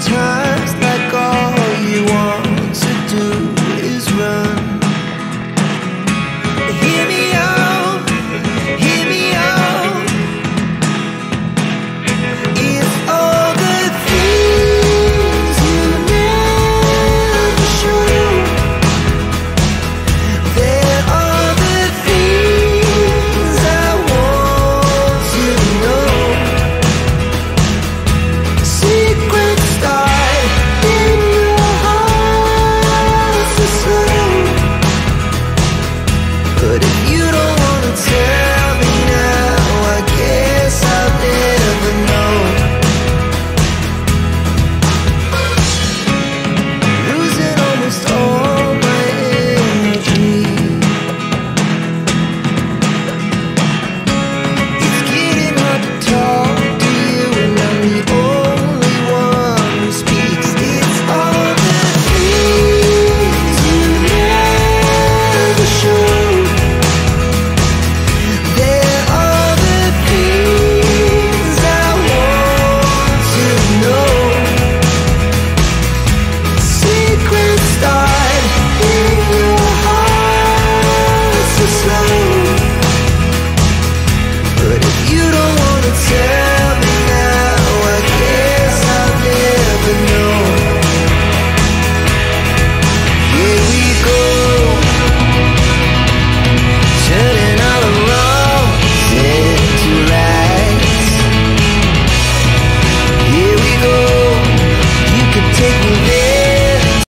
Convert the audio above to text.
time.